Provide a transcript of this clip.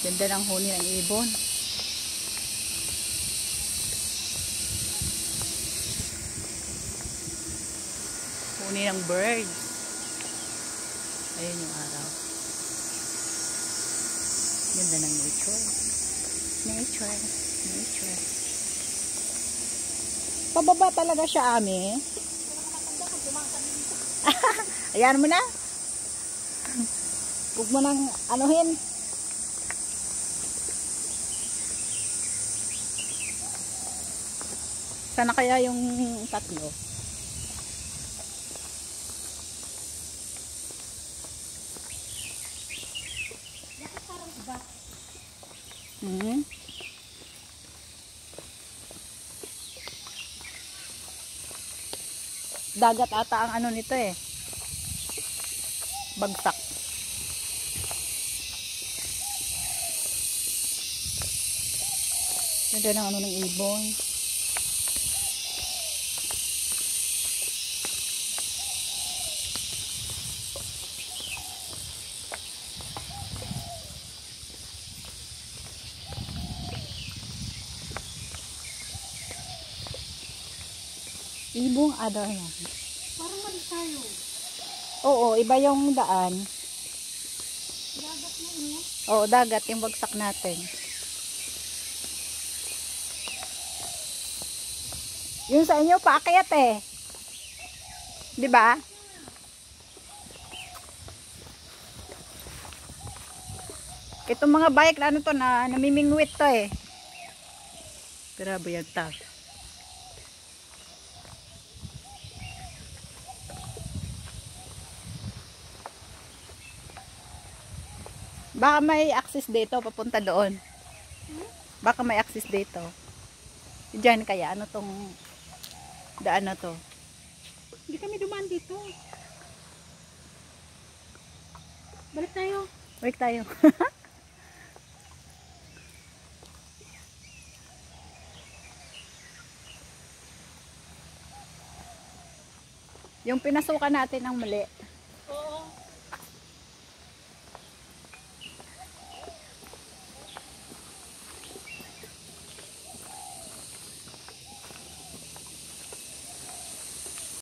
Ganda ng huni ng ibon. Huni ng birds. Ayun yung araw. Ganda ng nature. Nature. Nature. Pababa talaga siya, Ami. Ayan mo na. Huwag mo nang anuhin. Sana kaya yung tatlo? Hmm. Dagat ata ang ano nito eh. Bagsak. Ganda ng ano ng ibon. Ibong other yan. Parang mali tayo. Oo, iba yung daan. Dagat na ano. Oo, dagat yung bagsak natin. Yung sa inyo, paakyat eh. Di ba? Itong mga bike na ano to na namimingwit to eh. Grabe yung tao. Baka may access dito papunta doon. Baka may access dito. Diyan kaya ano tong daan na to. Hindi kami dumaan dito. Balik tayo. Wait tayo. Yung pinasukan natin ng mali.